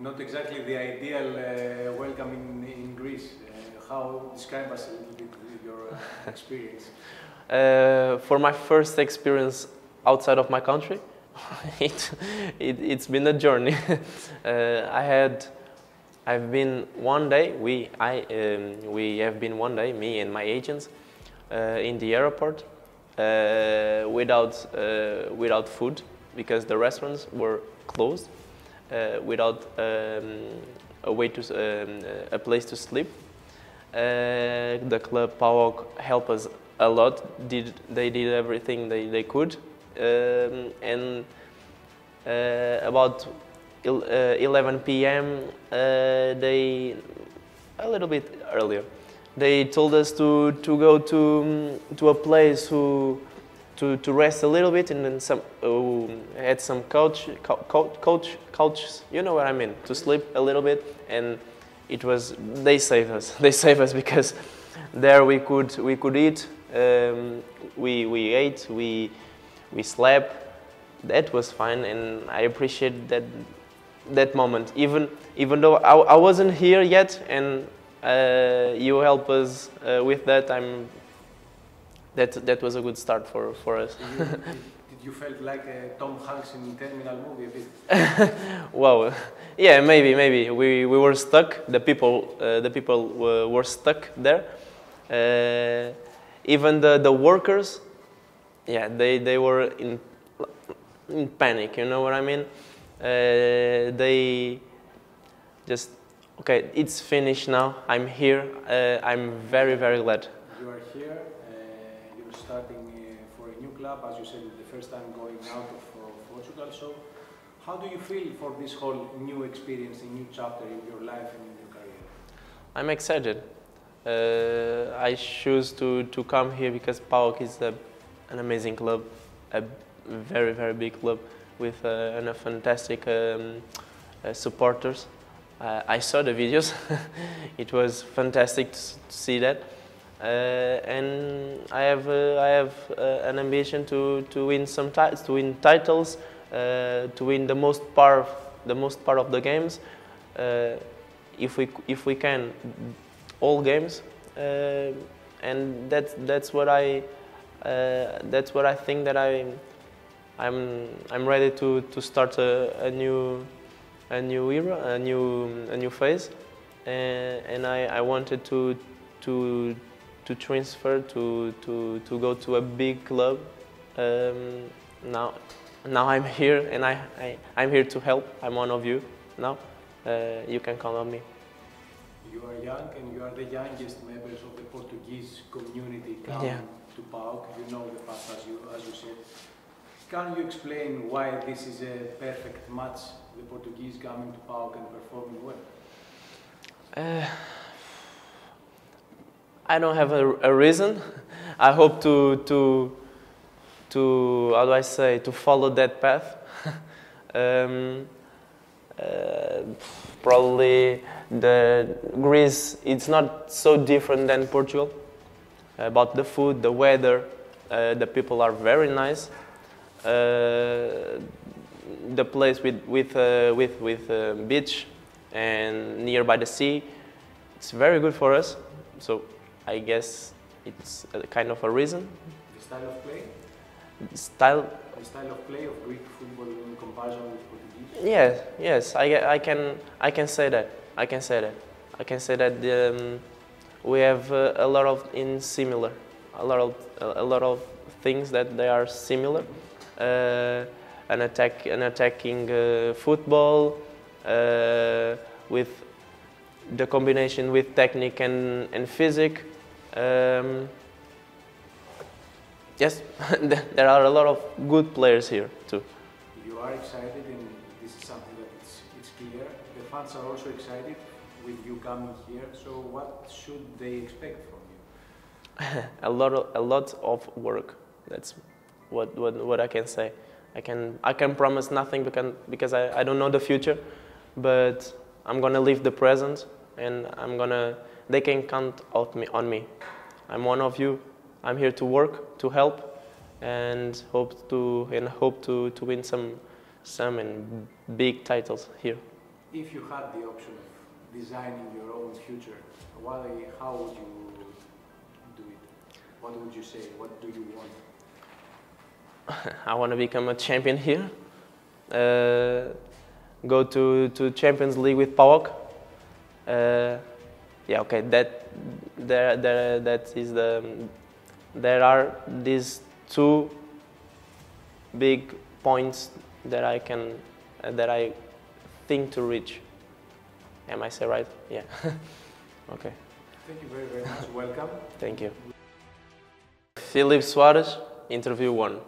Not exactly the ideal uh, welcome in, in Greece. Uh, how describe us a little bit your uh, experience? Uh, for my first experience outside of my country, it, it, has been a journey. uh, I had, I've been one day, we, I, um, we have been one day, me and my agents, uh, in the airport uh, without, uh, without food because the restaurants were closed, without um, a way to, um, a place to sleep. the club PAOK helped us a lot. Did they did everything they, they could, um, and uh, about uh, 11 p.m. Uh, they a little bit earlier. They told us to to go to to a place who to, to rest a little bit and then some uh, had some couch, couch couch you know what I mean to sleep a little bit and it was they saved us they saved us because there we could we could eat um, we, we ate, we, we slept. That was fine, and I appreciate that, that moment. Even, even though I, I wasn't here yet, and uh, you help us uh, with that, I'm, that, that was a good start for, for us. did, you, did, you felt like uh, Tom Hanks in Terminal movie a bit? wow, yeah, maybe, maybe. We, we were stuck. The people, uh, the people were, were stuck there. Uh, even the, the workers, yeah, they, they were in, in panic, you know what I mean? Uh, they just, okay, it's finished now, I'm here, uh, I'm very, very glad. You are here, uh, you're starting uh, for a new club, as you said, the first time going out of Portugal, so how do you feel for this whole new experience, a new chapter in your life and in your career? I'm excited. Uh, I choose to, to come here because PAOK is a, an amazing club, a very, very big club with uh, and a fantastic um, uh, supporters. Uh, I saw the videos. it was fantastic to see that. Uh, and I have, uh, I have an ambition to, to win some titles, to win titles, to win the most part, the most part of the games. if we, if we can all games, uh, and that's that's what I uh, that's what I think that I I'm I'm ready to to start a, a new a new era, a new a new phase, and, and I, I wanted to to to transfer to to to go to a big club. Um, now now I'm here and I, I I'm here to help. I'm one of you now. Uh, you can count on me. You are young and you are the youngest members of the Portuguese community coming yeah. to PAOK. You know the past as you, as you said. Can you explain why this is a perfect match, the Portuguese coming to PAOK and performing well? Uh, I don't have a, a, reason. I hope to, to, to, how do I say, to follow that path. um, uh, probably the Greece, it's not so different than Portugal. About the food, the weather, uh, the people are very nice. Uh, the place with with uh, with with uh, beach and nearby the sea, it's very good for us. So I guess it's a kind of a reason. The style of play. style. The style of play of Greek football in comparison with Portuguese. Yes, yes, I, I can I can say that. I can say that. I can say that um, we have uh, a lot of in similar, a lot of a lot of things that they are similar. Uh, an attack, an attacking uh, football uh, with the combination with technique and and physique. Um, yes, there are a lot of good players here too. You are excited and this is something that it's, it's clear. The fans are also excited with you coming here. So what should they expect from you? a lot of a lot of work. That's what what, what I can say. I can I can promise nothing because because I, I don't know the future, but I'm gonna live the present and I'm gonna they can count on me on me. I'm one of you. I'm here to work to help and hope to and hope to, to win some some and big titles here. if you had the option of designing your own future, why, how would you do it? What would you say? What do you want? I want to become a champion here. Uh, go to to Champions League with PAOK. Uh, yeah, okay. That there there that is the there are these two big points that I can uh, that I think to reach. Am I say right? Yeah. okay. Thank you very very much. Welcome. Thank you. Filipe Soares, interview one.